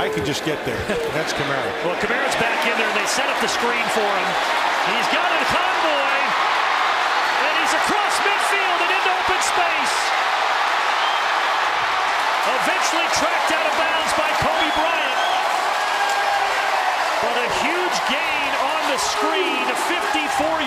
I can just get there. That's Kamara. Well, Kamara's back in there, and they set up the screen for him. He's got a convoy, and he's across midfield and into open space. Eventually tracked out of bounds by Coby Bryant. But a huge gain on the screen, 54.